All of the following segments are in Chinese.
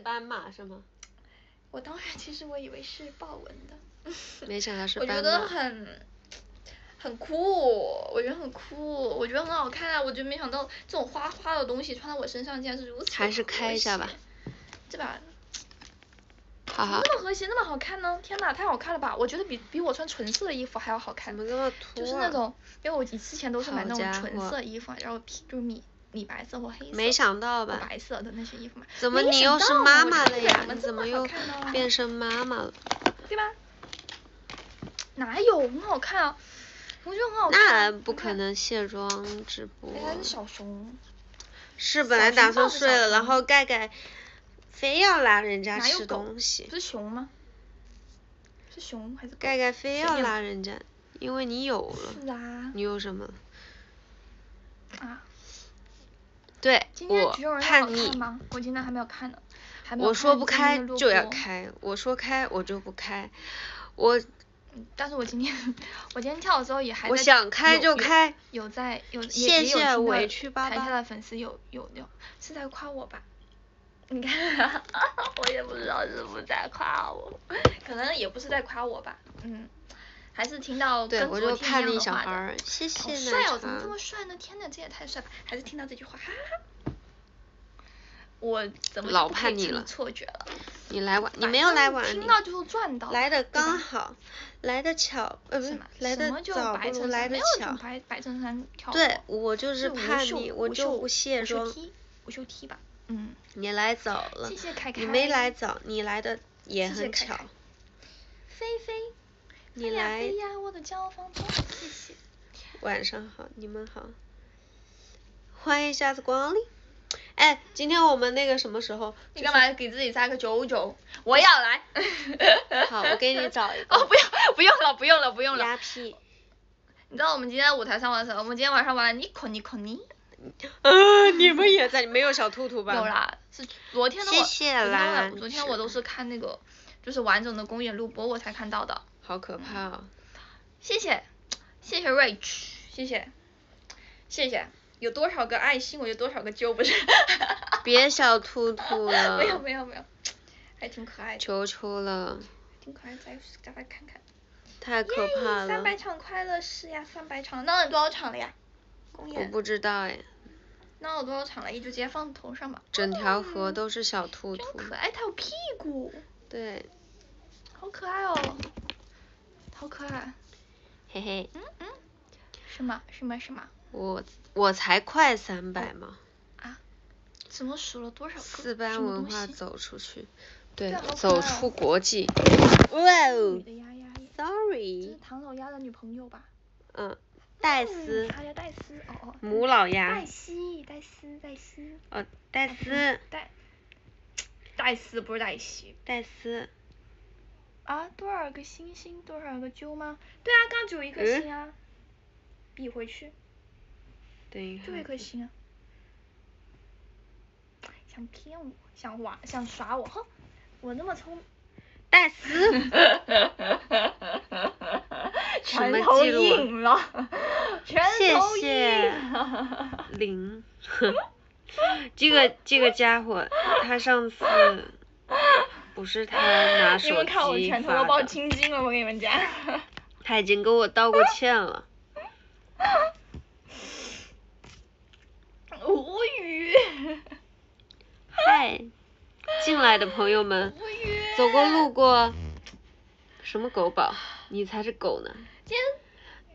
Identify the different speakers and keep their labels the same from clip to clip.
Speaker 1: 斑马是吗？
Speaker 2: 我当时其实我以为是豹纹的，
Speaker 1: 没想到是
Speaker 2: 我觉得。很很酷，我觉得很酷，我觉得很好看啊！我就没想到这种花花的东西穿在我身上竟然是如此
Speaker 1: 还是开一下吧
Speaker 2: 谐，对吧？
Speaker 1: 好好，
Speaker 2: 那么和谐，那么好看呢？天呐，太好看了吧！我觉得比比我穿纯色的衣服还要好看
Speaker 1: 怎。么这么秃啊？
Speaker 2: 就是那种，因为我之前都是买那种纯色衣服，然后皮就是米米白色或黑色，
Speaker 1: 没想到吧？
Speaker 2: 白色的那些衣服嘛。
Speaker 1: 怎么你又是妈妈了呀？你怎么又变身妈妈了？
Speaker 2: 对吧？哪有很好看啊？我觉得很好看。
Speaker 1: 那不可。能卸妆直播
Speaker 2: 小熊，
Speaker 1: 是本来打算睡了，然后盖盖非要拉人家吃东西
Speaker 2: 不，是熊吗？是熊还是？
Speaker 1: 盖盖非要拉人家，因为你有了，
Speaker 2: 是啊
Speaker 1: 你有什么？
Speaker 2: 啊！
Speaker 1: 对，
Speaker 2: 今天
Speaker 1: 我
Speaker 2: 看，吗？我今天还没有看呢，还没有
Speaker 1: 我说不开就要开，我说开我就不开，我
Speaker 2: 嗯但是我今天我今天跳的时候也还
Speaker 1: 我想开就开，
Speaker 2: 有在有也
Speaker 1: 谢谢委屈巴巴
Speaker 2: 台下的粉丝有有有是在夸我吧？你看，我也不知道是不是在夸我，可能也不是在夸我吧，嗯，还是听到
Speaker 1: 对
Speaker 2: 跟昨天一
Speaker 1: 我就叛逆
Speaker 2: 样的话的
Speaker 1: 小孩儿，谢
Speaker 2: 好
Speaker 1: 谢奶
Speaker 2: 帅哦，怎么这么。帅呢？天呐，这也太帅吧！还是听到这句话，哈哈。我怎么
Speaker 1: 老叛逆了
Speaker 2: 错觉了？
Speaker 1: 你来晚，你没有来晚，你
Speaker 2: 听到就赚到，
Speaker 1: 来的刚好，来的巧，呃不是来的早不如来的巧。
Speaker 2: 白白衬衫跳
Speaker 1: 对我就是叛逆，我就不卸妆。
Speaker 2: 无袖 T 吧，嗯，
Speaker 1: 你来早了，
Speaker 2: 谢谢凯凯
Speaker 1: 你没来早，你来的也很巧
Speaker 2: 凯凯。
Speaker 1: 你来
Speaker 2: 飞呀，我的交房中，谢谢。
Speaker 1: 晚上好，你们好，欢迎下次光临。哎，今天我们那个什么时候？
Speaker 2: 你干嘛给自己加个九九？我要来。
Speaker 1: 好我给你找一个
Speaker 2: 哦，不用，不用了，不用了，不用了。
Speaker 1: 鸭屁。
Speaker 2: 你知道我们今天在舞台上玩什么？我们今天晚上玩了尼可尼可尼。
Speaker 1: 啊，你们也在？没有小兔兔吧？
Speaker 2: 有。啦，是昨天的我。
Speaker 1: 谢谢啦
Speaker 2: 昨天我都是看那个，就是完整的公演录播我才看到的。
Speaker 1: 好可怕哦！
Speaker 2: 谢谢，谢谢 Rich，谢谢，谢谢。有多少个爱心，我就多少个揪，不是？
Speaker 1: 别小兔兔了。
Speaker 2: 没有没有没有，还挺可爱的，
Speaker 1: 求求了，
Speaker 2: 挺可爱的，再再来看看。
Speaker 1: 太可怕了。
Speaker 2: 三百场快乐是呀，三百场，那有多少场了呀？公
Speaker 1: 我不知道哎，
Speaker 2: 那有多少场了？也就直接放头上吧。
Speaker 1: 整条河都是小兔兔。
Speaker 2: 真可爱，它有屁股，
Speaker 1: 对，
Speaker 2: 好可爱哦，好可爱。
Speaker 1: 嘿嘿，
Speaker 2: 嗯嗯，是吗？是吗？是吗？
Speaker 1: 我我才快三百嘛，
Speaker 2: 啊？怎么数了多少个？
Speaker 1: 四班文化走出去，对走出国际。哇哦
Speaker 2: 女的丫丫耶，这
Speaker 1: ，sorry，
Speaker 2: 是唐老鸭的女朋友吧？
Speaker 1: 嗯，戴
Speaker 2: 嗯
Speaker 1: 斯，
Speaker 2: 她叫戴斯，哦哦。
Speaker 1: 母老鸭
Speaker 2: 黛，西，黛斯，黛斯。
Speaker 1: 哦，戴斯，
Speaker 2: 戴。戴斯不是黛西。
Speaker 1: 戴斯，
Speaker 2: 啊，多少个星星，多少个揪吗？对啊，刚只有一颗
Speaker 1: 嗯
Speaker 2: 星啊。比回去，
Speaker 1: 等一
Speaker 2: 就一，颗星啊。想骗我，想玩，想耍我，哼！我那么聪明。
Speaker 1: 戴斯，什么
Speaker 2: 拳头
Speaker 1: 记录
Speaker 2: 硬了，拳
Speaker 1: 谢
Speaker 2: 头
Speaker 1: 谢
Speaker 2: 硬了。
Speaker 1: 零，这个这个家伙，他上次不是他 拿手
Speaker 2: 你们看我
Speaker 1: 机
Speaker 2: 拳头都把我
Speaker 1: 发的，
Speaker 2: 青筋了，我跟你们讲。
Speaker 1: 他已经跟我道过歉了。
Speaker 2: 无语。
Speaker 1: 嗨，进来的朋友们。走过路过，什么狗宝？你才是狗呢！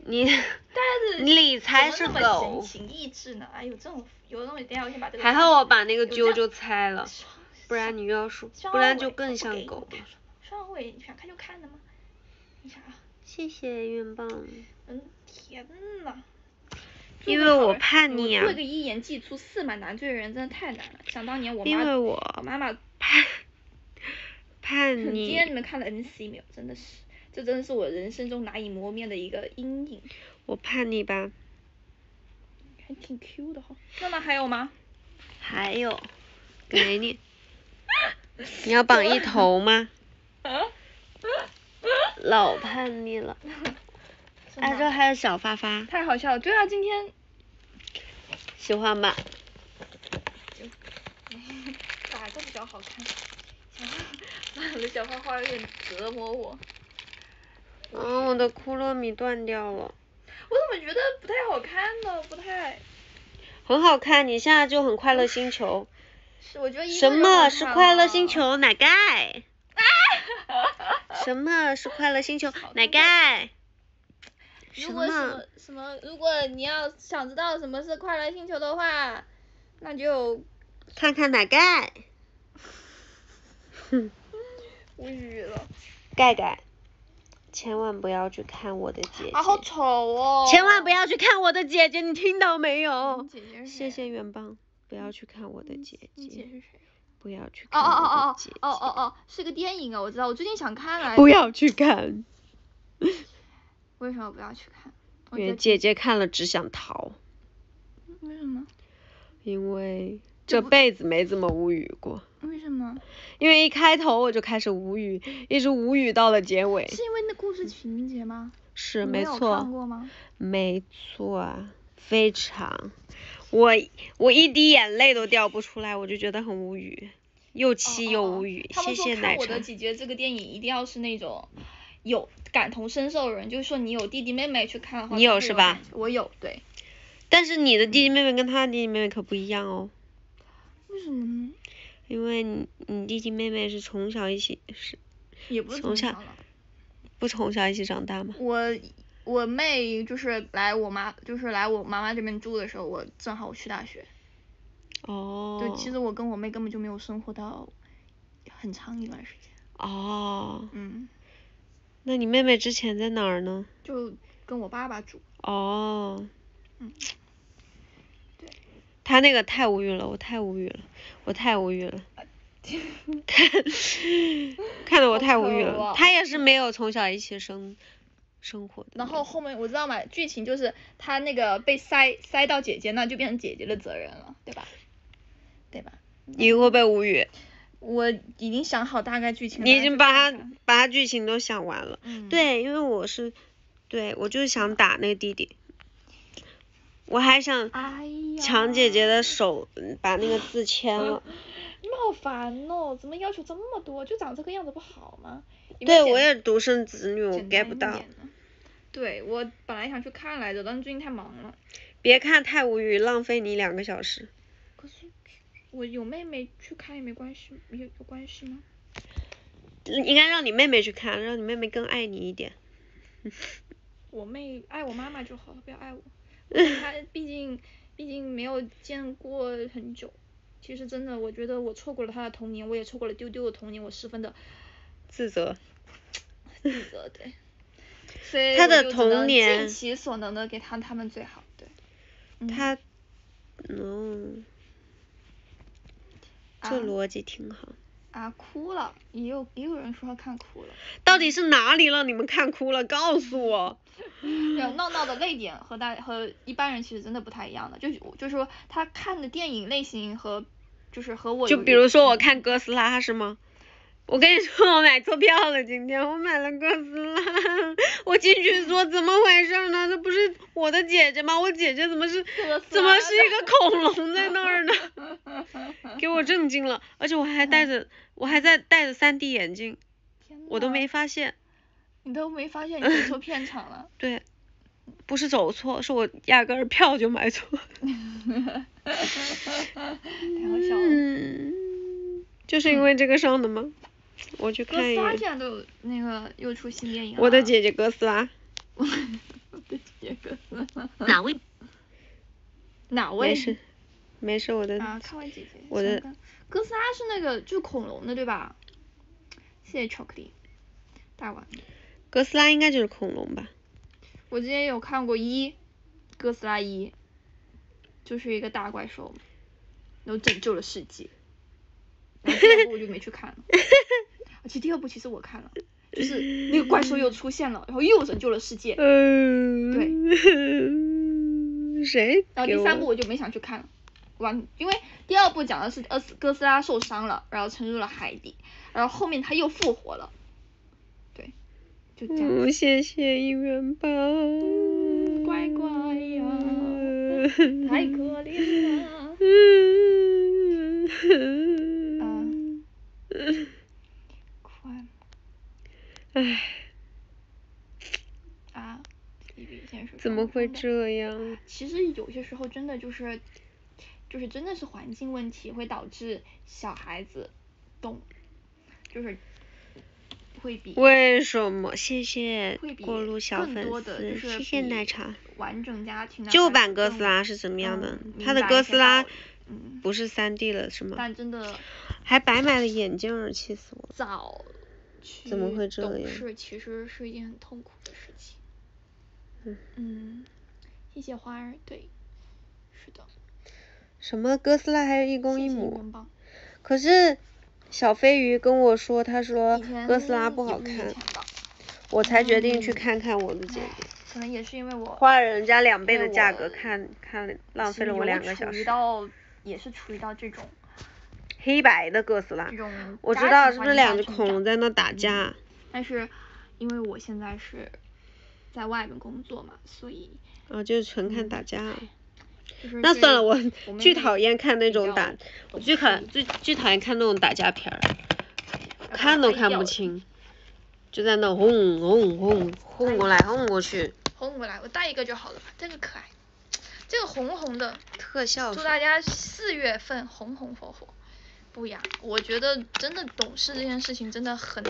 Speaker 1: 你
Speaker 2: 但是
Speaker 1: 你才是狗
Speaker 2: 闲情意志呢？哎，有这种有我先把这个。
Speaker 1: 还好我把那个
Speaker 2: 有这样
Speaker 1: 啾啾拆了，不然你又要说，不然就更像狗了。
Speaker 2: 双尾，你想看就看的吗？你想啊，
Speaker 1: 谢谢愿棒，
Speaker 2: 嗯，天呐。
Speaker 1: 因为我叛逆啊
Speaker 2: 做个一言既出驷马难追的人真的太难了。想当年我妈，
Speaker 1: 因为
Speaker 2: 我
Speaker 1: 我
Speaker 2: 妈妈
Speaker 1: 叛叛逆
Speaker 2: 今
Speaker 1: 逆
Speaker 2: 天，你们看了 NC 没有？真的是，这真的是我人生中难以磨灭的一个阴影，
Speaker 1: 我叛逆吧。
Speaker 2: 还挺 Q 的哈。那么还有吗？
Speaker 1: 还有，给你，你要绑一头吗？老叛逆了。哎，这还有小发发，
Speaker 2: 太好笑了。对啊，今天
Speaker 1: 喜欢吧？
Speaker 2: 打个比较好看。我的小花花有点折磨我。
Speaker 1: 嗯，我的库洛米断掉了。
Speaker 2: 我怎么觉得不太好看呢？不太。
Speaker 1: 很好看，你现在就很快乐星球。
Speaker 2: 是，我觉得
Speaker 1: 什么是快乐星球？奶盖。什么是快乐星球？奶盖。
Speaker 2: 如果什么什么，如果你要想知道什么是快乐星球的话，那就
Speaker 1: 看看奶盖。
Speaker 2: 哼，无语了。
Speaker 1: 盖盖，千万不要去看我的姐姐。
Speaker 2: 啊，好丑哦！
Speaker 1: 千万不要去看我的姐姐，你听到没有？谢谢元邦，不要去看我的姐姐。
Speaker 2: 你姐是谁？
Speaker 1: 不要去看我的姐姐。
Speaker 2: 哦哦哦哦哦哦，是个电影啊，我知道，我最近想看来。
Speaker 1: 不要去看。
Speaker 2: 为什么不要去看？
Speaker 1: 因为姐姐看了只想逃。
Speaker 2: 为什么？
Speaker 1: 因为这辈子没这么无语过。
Speaker 2: 为什么？
Speaker 1: 因为一开头我就开始无语，一直无语到了结尾。
Speaker 2: 是因为那故事情节吗？
Speaker 1: 是，没错。
Speaker 2: 看过吗？
Speaker 1: 没错，非常。我我一滴眼泪都掉不出来，我就觉得很无语，又气又无语。谢谢奶茶。
Speaker 2: 看我的姐姐这个电影一定要是那种有感同身受的人，就是说你有弟弟妹妹去看的话。
Speaker 1: 你有是吧？
Speaker 2: 我有，对。
Speaker 1: 但是你的弟弟妹妹跟他的弟弟妹妹可不一样哦。
Speaker 2: 为什么呢？
Speaker 1: 因为你你弟弟妹妹是从小一起是，
Speaker 2: 也不是从小
Speaker 1: 不从小一起长大吗？
Speaker 2: 我我妹就是来我妈就是来我妈妈这边住的时候，我正好去大学。
Speaker 1: 哦。
Speaker 2: 对，其实我跟我妹根本就没有生活到很长一段时间。
Speaker 1: 哦。
Speaker 2: 嗯。
Speaker 1: 那你妹妹之前在哪儿呢？
Speaker 2: 就跟我爸爸住。
Speaker 1: 哦。
Speaker 2: 嗯。对。
Speaker 1: 他那个太无语了，我太无语了。我太无语了，看 看得我太无语了。他也是没有从小一起生生活的。
Speaker 2: 然后后面我知道嘛，剧情就是他那个被塞塞到姐姐那，就变成姐姐的责任了，对吧？对吧？
Speaker 1: 你会不会无语？
Speaker 2: 我已经想好大概剧情。
Speaker 1: 你已经把他把他剧情都想完了。
Speaker 2: 嗯。
Speaker 1: 对，因为我是，对我就是想打那个弟弟。我还想抢姐姐的手，把那个字签了。
Speaker 2: 你们好烦哦，怎么要求这么多？就长这个样子不好吗？
Speaker 1: 对，我也独生子女，我 get 不到。
Speaker 2: 对，我本来想去看来着，但是最近太忙了。
Speaker 1: 别看太无语，浪费你两个小时。
Speaker 2: 可是我有妹妹去看也没关系，有有关系吗？
Speaker 1: 应该让你妹妹去看，让你妹妹更爱你一点。
Speaker 2: 我妹爱我妈妈就好了，不要爱我。她毕竟，毕竟没有见过很久。其实真的，我觉得我错过了她的童年，我也错过了丢丢的童年，我十分的
Speaker 1: 自责。
Speaker 2: 自责，对。所以
Speaker 1: 他的童年
Speaker 2: 尽其所能的给他他们最好，对。
Speaker 1: 他，嗯，这逻辑挺好。
Speaker 2: 啊，哭了，也有也有人说他看哭了。
Speaker 1: 到底是哪里让你们看哭了？告诉我。
Speaker 2: 有闹闹的泪点和大和一般人其实真的不太一样的，就就是说他看的电影类型和就是和我
Speaker 1: 就比如说我看哥斯拉是吗？我跟你说我买错票了，今天我买了哥斯拉，我进去说怎么回事呢？这不是我的姐姐吗？我姐姐怎么是怎么是一个恐龙在那儿呢？给我震惊了，而且我还戴着我还在戴着三 D 眼镜，我都没发现。
Speaker 2: 你都没发现你走错片场了？
Speaker 1: 对，不是走错，是我压根儿票就买错了。
Speaker 2: 太好笑了。
Speaker 1: 嗯，就是因为这个上的吗？我去看一眼。
Speaker 2: 哥斯拉竟然都有那个又出新电影了。
Speaker 1: 我的姐姐哥斯拉。
Speaker 2: 我的姐姐哥斯拉。
Speaker 1: 哪位？
Speaker 2: 哪位？
Speaker 1: 没事，没事，我的。
Speaker 2: 啊，看我姐姐。
Speaker 1: 我的。
Speaker 2: 哥斯拉是那个就是恐龙的对吧？谢谢巧克力，大碗。
Speaker 1: 哥斯拉应该就是恐龙吧？
Speaker 2: 我之前有看过一，哥斯拉一，就是一个大怪兽，然后拯救了世界。然后第二部我就没去看了。而且第二部其实我看了，就是那个怪兽又出现了，然后又拯救了世界。
Speaker 1: 嗯。
Speaker 2: 对。
Speaker 1: 谁？
Speaker 2: 然后第三部我就没想去看了，完，因为第二部讲的是哥斯哥斯拉受伤了，然后沉入了海底，然后后面他又复活了。
Speaker 1: 嗯，谢谢一元宝。
Speaker 2: 乖乖呀，太可怜了。
Speaker 1: 嗯。唉，
Speaker 2: 啊，
Speaker 1: 怎么会这样？
Speaker 2: 其实有些时候真的就是，就是真的是环境问题会导致小孩子懂，就是会比
Speaker 1: 为什么？谢谢过路小粉丝，谢谢奶茶。
Speaker 2: 完整家
Speaker 1: 旧版哥斯拉是怎么样的
Speaker 2: 嗯？
Speaker 1: 它的哥斯拉不是三 D 了是吗？
Speaker 2: 但真的
Speaker 1: 还白买了眼镜儿，气死我了！
Speaker 2: 早去
Speaker 1: 怎么会这
Speaker 2: 懂
Speaker 1: 样
Speaker 2: 事其实是一件很痛苦的事情。
Speaker 1: 嗯
Speaker 2: 嗯，谢谢花儿，对，是的，
Speaker 1: 什么哥斯拉还有一公一母？可是小飞鱼跟我说，他说哥斯拉不好看我才决定去
Speaker 2: 嗯
Speaker 1: 看看我的姐姐，
Speaker 2: 可能也是因为我
Speaker 1: 花了人家两倍的价格看看，浪费了我两个小时。
Speaker 2: 到也是处于到这种
Speaker 1: 黑白的哥斯拉我知道是不是两只恐龙在那打架？
Speaker 2: 但是因为我现在是在外面工作嘛，所以
Speaker 1: 哦，就是纯看
Speaker 2: 嗯
Speaker 1: 打架。
Speaker 2: 就是
Speaker 1: 那算了，我 巨讨厌看那种打，我
Speaker 2: 懂
Speaker 1: 巨讨
Speaker 2: 事
Speaker 1: 最巨讨厌看那种打架片儿，看都看不清，就在那轰轰轰轰过来轰过去，
Speaker 2: 轰过来，我带一个就好了吧，这个可爱，这个红红的，
Speaker 1: 特效
Speaker 2: 祝大家四月份红红火火。不呀，我觉得真的懂事这件事情真的很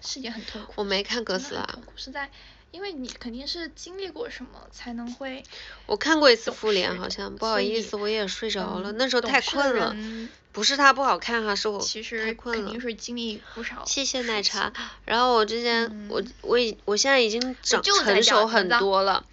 Speaker 2: 是一件很痛苦。
Speaker 1: 我没看哥
Speaker 2: 真的
Speaker 1: 斯拉
Speaker 2: 痛苦，是在因为你肯定是经历过什么才能会
Speaker 1: 我看过一次复联，好像不好意思，我也睡着了，
Speaker 2: 嗯
Speaker 1: 那时候太困了，不是它不好看哈，是我太
Speaker 2: 其实
Speaker 1: 困了
Speaker 2: 肯定。是经历不少。
Speaker 1: 谢谢奶茶。然后我之前，我
Speaker 2: 嗯
Speaker 1: 我已我现在已经长成熟很多了。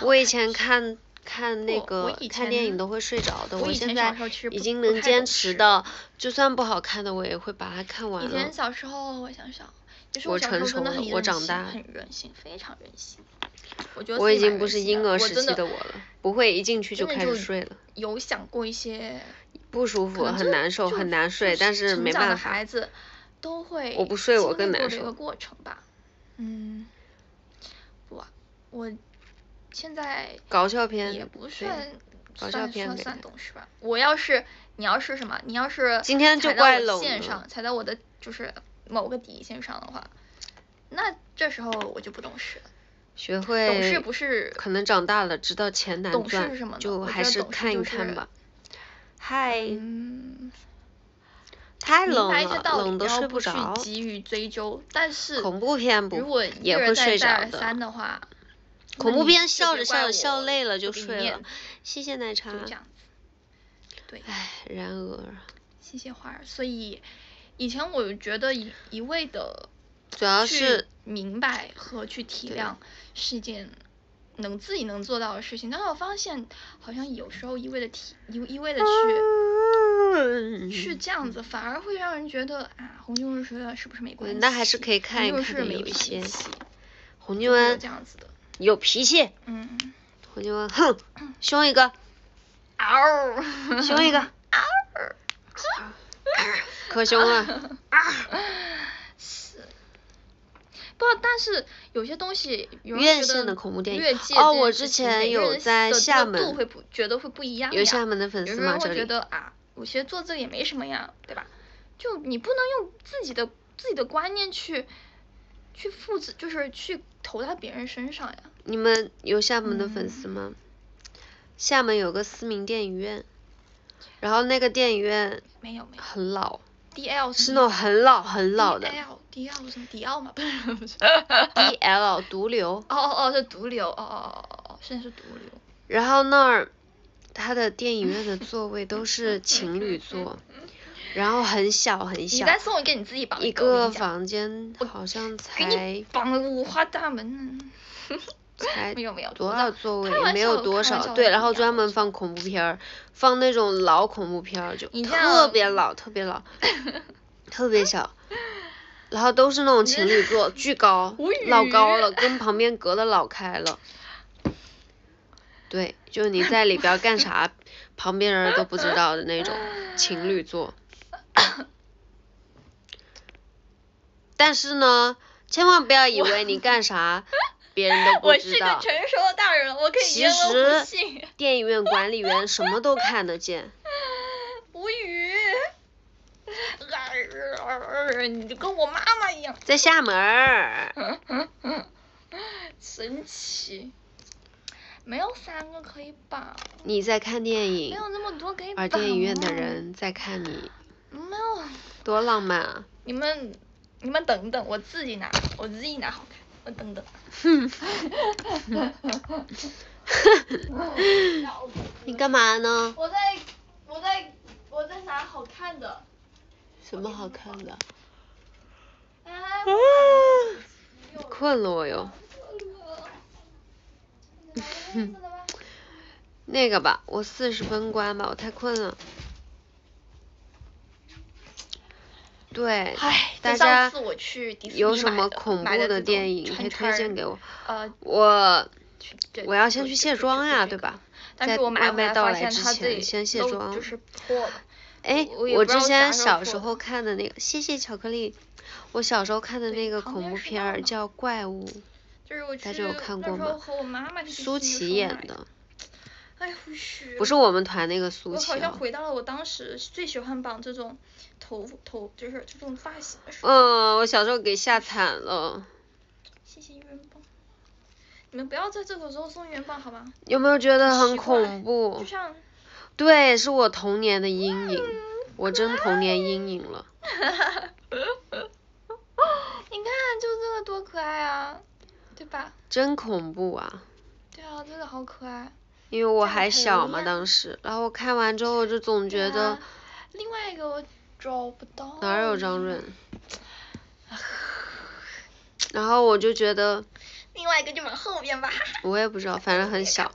Speaker 1: 我以前看看那个看电影都会睡着的，
Speaker 2: 我
Speaker 1: 现在已经能坚持到，就算不好看的我也会把它看完
Speaker 2: 以前
Speaker 1: 了。
Speaker 2: 小时候，我想想，其实
Speaker 1: 我成熟了
Speaker 2: 很
Speaker 1: 我长大
Speaker 2: 很任性，非常任性。我觉得
Speaker 1: 我已经不是婴儿时期
Speaker 2: 的
Speaker 1: 的我了，不会一进去就开始睡了，
Speaker 2: 有想过一些
Speaker 1: 不舒服，很难受，很难睡，但是没办法
Speaker 2: 孩。子都会
Speaker 1: 我不睡我
Speaker 2: 经
Speaker 1: 更难受
Speaker 2: 历过的一个过程吧。嗯，不啊，我现在
Speaker 1: 搞笑片
Speaker 2: 也不算
Speaker 1: 搞笑片
Speaker 2: 算懂事吧。我要是你要是什么，你要是
Speaker 1: 今天就怪冷
Speaker 2: 线上，踩到我的就是某个底线上的话，那这时候我就不懂事了。
Speaker 1: 学会
Speaker 2: 懂事不是
Speaker 1: 可能长大了知道钱难
Speaker 2: 懂事
Speaker 1: 赚
Speaker 2: 是什么，
Speaker 1: 就还
Speaker 2: 我觉得懂事
Speaker 1: 看一看吧。嗨，
Speaker 2: 嗯，
Speaker 1: 太冷了，冷都
Speaker 2: 睡不
Speaker 1: 着。
Speaker 2: 急于追究，但是
Speaker 1: 恐怖片不
Speaker 2: 如果
Speaker 1: 也会睡着的
Speaker 2: 三的话，
Speaker 1: 恐怖片笑着笑着笑累了就睡了。谢谢奶茶
Speaker 2: 就。这样子。对，
Speaker 1: 唉，然而
Speaker 2: 谢谢花儿。所以以前我觉得一一味的
Speaker 1: 主要是
Speaker 2: 明白和去体谅是一件能自己能做到的事情，但是我发现好像有时候一味的体一一味的去。
Speaker 1: 嗯
Speaker 2: 是这样子，反而会让人觉得啊，红军说的是不是没关系？
Speaker 1: 那还是可以看一
Speaker 2: 红
Speaker 1: 看有一些红军
Speaker 2: 这样子的，
Speaker 1: 有脾气，
Speaker 2: 嗯，
Speaker 1: 红军文哼，凶一个，
Speaker 2: 嗷，
Speaker 1: 凶一个，嗷可凶了。
Speaker 2: 是，不但是有些东西
Speaker 1: 院线的恐怖电影哦我之前有
Speaker 2: 人
Speaker 1: 在
Speaker 2: 的
Speaker 1: 厦门
Speaker 2: 这个度会不觉得会不一样呀，
Speaker 1: 有厦门的粉丝吗？
Speaker 2: 有人会觉得啊，我其实做这个也没什么呀，对吧？就你不能用自己的自己的观念去去复制，就是去投在别人身上呀。
Speaker 1: 你们有厦门的粉
Speaker 2: 嗯
Speaker 1: 丝吗？厦门有个思明电影院，然后那个电影院
Speaker 2: 没有没有
Speaker 1: 很老
Speaker 2: ，，D L
Speaker 1: 是那种很老很老的
Speaker 2: D L D L 什么迪奥吗？不是不是
Speaker 1: ，DL 毒瘤，
Speaker 2: 哦哦哦是毒瘤，哦哦哦哦哦，现在是毒瘤。
Speaker 1: 然后那儿他的电影院的座位都是情侣座，然后很小很
Speaker 2: 你
Speaker 1: 小，
Speaker 2: 再送一个你自己绑
Speaker 1: 一
Speaker 2: 个，
Speaker 1: 房间好像
Speaker 2: 给
Speaker 1: 才
Speaker 2: 你绑了五花大门呢。
Speaker 1: 才
Speaker 2: 没有没有，
Speaker 1: 多少座位没有多少，对，然后专门放恐怖片儿，放那种老恐怖片儿，就特别老，特别老，特别小，然后都是那种情侣座，巨高，老高了，跟旁边隔的老开了。对，就是你在里边干啥，旁边人都不知道的那种情侣座。但是呢，千万不要以为你干啥，别人都不
Speaker 2: 我是个
Speaker 1: 知道。
Speaker 2: 成熟的大人，我可以
Speaker 1: 其
Speaker 2: 言而无
Speaker 1: 实
Speaker 2: 信。
Speaker 1: 电影院管理员 什么都看得见。
Speaker 2: 无语。儿，你就跟我妈妈一样，
Speaker 1: 在厦门儿。
Speaker 2: 神奇。没有三个可以绑，
Speaker 1: 你在看电
Speaker 2: 没
Speaker 1: 影，
Speaker 2: 有那么多可以绑。
Speaker 1: 而电影院的人在看你，
Speaker 2: 没有，
Speaker 1: 多浪漫啊！
Speaker 2: 你们你们等等，我自己拿，我自己拿好看，我等等。
Speaker 1: 哼，你干嘛呢？
Speaker 2: 我在我在我在拿好看的。
Speaker 1: 什么好看的？
Speaker 2: 哎，
Speaker 1: 啊，困了我哟。那个吧，我四十分关吧，我太困了。对，
Speaker 2: 唉，
Speaker 1: 大家有什么恐怖
Speaker 2: 的
Speaker 1: 电影可以推荐给我？
Speaker 2: 呃，
Speaker 1: 我我要先去卸妆呀，对吧？在外卖到
Speaker 2: 来
Speaker 1: 之前先卸妆
Speaker 2: 都就是破了。
Speaker 1: 哎，
Speaker 2: 我
Speaker 1: 之前小时候看的那个，谢谢巧克力。我小时候看的那个恐怖片儿叫《怪物》，大家有看过吗
Speaker 2: 时候和我妈妈去迪
Speaker 1: 舒淇
Speaker 2: 士尼的时候买
Speaker 1: 演的，
Speaker 2: 哎呀，不是。
Speaker 1: 不是我们团那个舒淇
Speaker 2: 我好像
Speaker 1: 哦。
Speaker 2: 回到了我当时最喜欢绑这种头头，就是这种发型的时候。
Speaker 1: 嗯，我小时候给吓惨了。
Speaker 2: 谢谢元宝。你们不要在这个时候送元宝好吗？
Speaker 1: 有没有觉得很恐怖
Speaker 2: 就？像，
Speaker 1: 对，是我童年的阴影，我真童年阴影了。
Speaker 2: 你看，就这个多可爱啊，对吧？
Speaker 1: 真恐怖啊！
Speaker 2: 对啊，这个好可爱。
Speaker 1: 因为我还小嘛，当时，然后我看完之后，我就总觉得
Speaker 2: 啊另外一个我找不到。
Speaker 1: 哪儿有张润，然后我就觉得，
Speaker 2: 另外一个就往后边吧。
Speaker 1: 我也不知道，反正很小，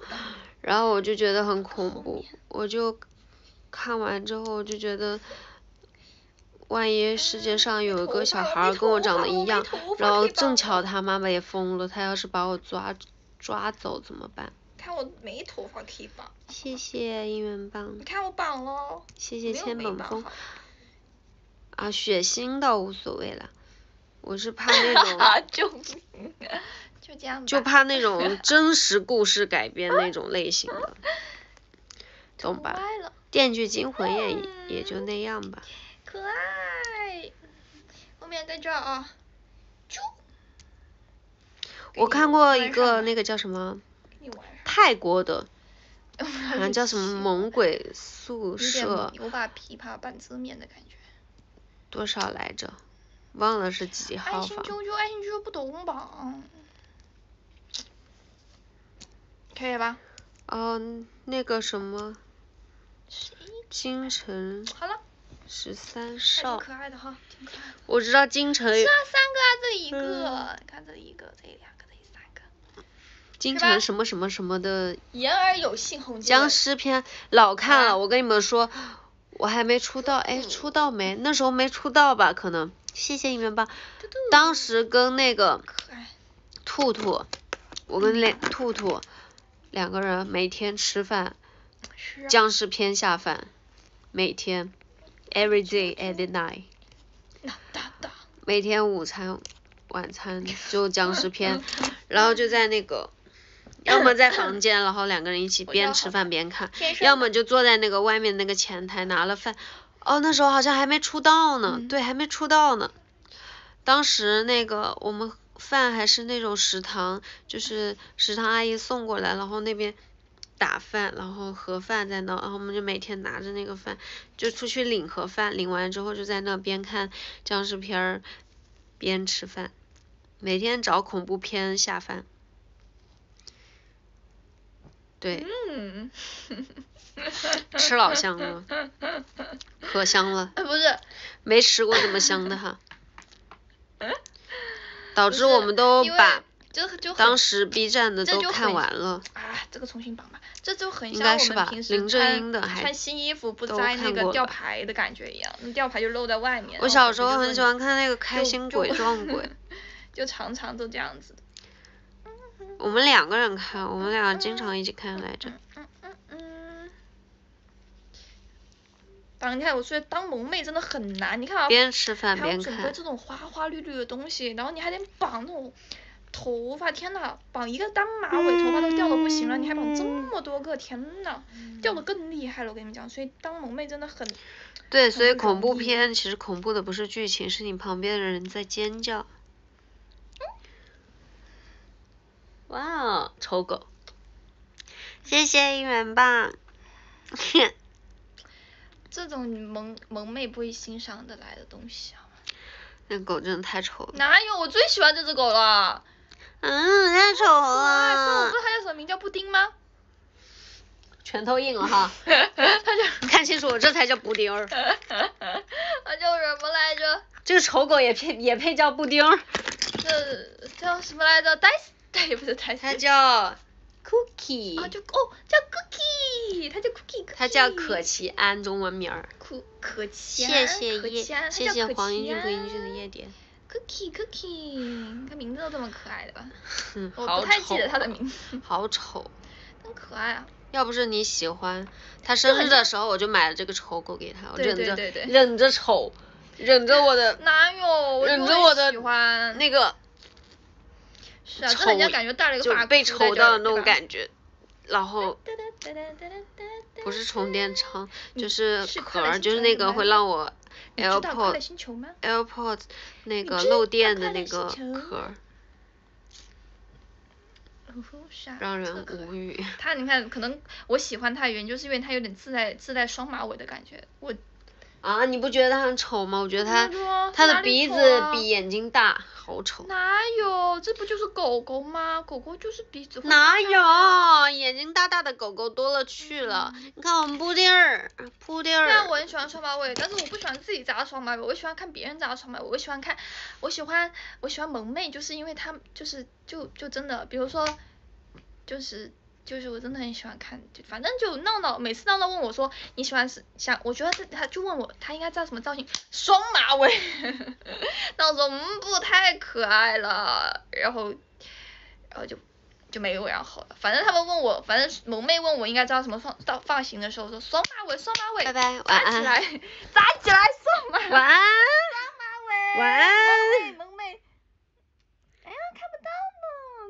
Speaker 1: 然后我就觉得很恐怖，我就看完之后我就觉得，万一世界上有一个小孩儿跟我长得一样，然后正巧他妈妈也疯了，他要是把我抓抓走怎么办？
Speaker 2: 看我没头发可以绑，
Speaker 1: 谢谢姻缘棒
Speaker 2: 你，看我绑了。
Speaker 1: 谢谢千本风
Speaker 2: 没绑好
Speaker 1: 啊，血腥倒无所谓了，我是怕那种。
Speaker 2: 啊，救命！就这样吧。
Speaker 1: 就怕那种真实故事改编那种类型的，懂吧？电锯惊魂也也就那样吧。
Speaker 2: 可爱。后面在这儿啊。啾。
Speaker 1: 我看过一个那个叫什么。泰国的，好
Speaker 2: 好
Speaker 1: 像叫什么猛鬼宿舍，
Speaker 2: 有把琵琶半遮面的感觉。
Speaker 1: 多少来着？忘了是几号房。
Speaker 2: 新啾啾，爱新啾啾不懂绑。可以吧？
Speaker 1: 哦，那个什么
Speaker 2: 十一。
Speaker 1: 京城
Speaker 2: 好了，
Speaker 1: 十三少，
Speaker 2: 可爱的哈，挺可爱的。
Speaker 1: 我知道京城
Speaker 2: 是啊，三个啊，这里一
Speaker 1: 嗯
Speaker 2: 个，看这里一个，这里两个。
Speaker 1: 京城什么什么什么的
Speaker 2: 言而有信，红
Speaker 1: 僵尸片老看
Speaker 2: 啊
Speaker 1: 了，我跟你们说，我还没出道，哎，出道没？那时候没出道吧？可能。谢谢你们吧。当时跟那个。兔兔，我跟那兔兔两个人每天吃饭。僵尸片下饭，每天，every day every night，
Speaker 2: 哒哒哒。
Speaker 1: 每天午餐、晚餐 就僵尸片，然后就在那个。要么在 房间，然后两个人一起边吃饭边看，要么就坐在那个外面那个前台拿了饭。哦，那时候好像还没出道呢，
Speaker 2: 嗯
Speaker 1: 对，还没出道呢。当时那个我们饭还是那种食堂，就是食堂阿姨送过来，然后那边打饭，然后盒饭在那，然后我们就每天拿着那个饭就出去领盒饭，领完之后就在那边看僵尸片儿，边吃饭，每天找恐怖片下饭。对，
Speaker 2: 嗯。
Speaker 1: 吃老香了，可香了，
Speaker 2: 呃不是，
Speaker 1: 没吃过这么香的哈。导致我们都把
Speaker 2: 就就
Speaker 1: 当时 B 站的都看完了。
Speaker 2: 啊，这个重新绑吧，这就很
Speaker 1: 应
Speaker 2: 像我
Speaker 1: 该是吧
Speaker 2: 们平时
Speaker 1: 林正
Speaker 2: 穿
Speaker 1: 英的还
Speaker 2: 穿新衣服不
Speaker 1: 都
Speaker 2: 摘那个吊牌的感觉一样，那吊牌就露在外面。
Speaker 1: 我小时候很喜欢看那个开心鬼撞鬼，
Speaker 2: 就常常都这样子。
Speaker 1: 我们两个人看，我们俩经常一起看来着。
Speaker 2: 嗯嗯嗯。当你看，我说当萌妹真的很难，你看啊，
Speaker 1: 边吃饭边看
Speaker 2: 还要准备这，种花花绿绿的东西，然后你还得绑那种头发，天呐，绑一个单马尾，头发都掉的不行了，你还绑这么多个，天呐，掉的更厉害了，我跟你们讲，所以当萌妹真的很，
Speaker 1: 对，所以恐怖片其实恐怖的不是剧情，是你旁边的人在尖叫。哇哦，丑狗！谢谢一元棒。
Speaker 2: 这种萌萌妹不会欣赏的来的东西啊。
Speaker 1: 那狗真的太丑了。
Speaker 2: 哪有？我最喜欢这只狗了。
Speaker 1: 嗯，太丑
Speaker 2: 哎，这我不知
Speaker 1: 了
Speaker 2: 道。它叫什么名，叫布丁吗？
Speaker 1: 拳头硬了哈，
Speaker 2: 它 叫
Speaker 1: 看清楚，这才叫布丁儿。
Speaker 2: 它叫什么来着？
Speaker 1: 这个丑狗也配也配叫布丁儿？
Speaker 2: 这叫什么来着？戴斯，对，不是戴斯。
Speaker 1: 它叫 Cookie，
Speaker 2: 啊，就哦叫 Cookie，他叫 Cookie，
Speaker 1: 他叫可奇安，中文名儿。
Speaker 2: 可可奇安，
Speaker 1: 谢谢
Speaker 2: 叶谢
Speaker 1: 谢黄英俊和英俊的夜店。
Speaker 2: Cookie Cookie，他名字都这么可爱的吧？
Speaker 1: 嗯，
Speaker 2: 我
Speaker 1: 好
Speaker 2: 不太记得
Speaker 1: 丑
Speaker 2: 它的名字，
Speaker 1: 好丑。
Speaker 2: 很可爱啊。
Speaker 1: 要不是你喜欢，他生日的时候我就买了这个丑狗给他，我
Speaker 2: 对
Speaker 1: 忍着
Speaker 2: 对对对
Speaker 1: 忍着丑，忍着我的
Speaker 2: 哪有？我
Speaker 1: 忍着我的
Speaker 2: 喜欢。
Speaker 1: 那个
Speaker 2: 是啊，跟人家感觉带了一个
Speaker 1: 就被
Speaker 2: 发箍在
Speaker 1: 丑到的那种感觉，然后不是充电仓，就是
Speaker 2: 是
Speaker 1: 壳就是那个会让我
Speaker 2: 你知道快乐
Speaker 1: AirPod
Speaker 2: 星球吗
Speaker 1: ？AirPod 那个漏电的那个壳让人无语。
Speaker 2: 他你看，可能我喜欢他的原因就是因为他有点自带自带双马尾的感觉。我
Speaker 1: 啊，你不觉得它很丑吗？我觉得它它的鼻子
Speaker 2: 啊
Speaker 1: 比眼睛大，好丑。
Speaker 2: 哪有？这不就是狗狗吗？狗狗就是鼻子
Speaker 1: 哪有？眼睛大大的狗狗多了去了。你看我们布丁儿，布丁儿。
Speaker 2: 虽然我很喜欢双马尾，但是我不喜欢自己扎双马尾，我喜欢看别人扎双马尾。我喜欢看，我喜欢我喜欢萌妹，就是因为她就是就就真的，比如说就是就是我真的很喜欢看，就反正就闹闹，每次闹闹问我说你喜欢是想，我觉得他他就问我他应该扎什么造型，双马尾，那我说嗯不太可爱了，然后然后就。就没有然后了，反正他们问我，反正萌妹问我应该扎什么发发发型的时候，说双马尾，双马尾，
Speaker 1: 拜拜，晚安。
Speaker 2: 扎起来，扎起来，双马尾，
Speaker 1: 晚安。
Speaker 2: 双马尾，
Speaker 1: 晚安。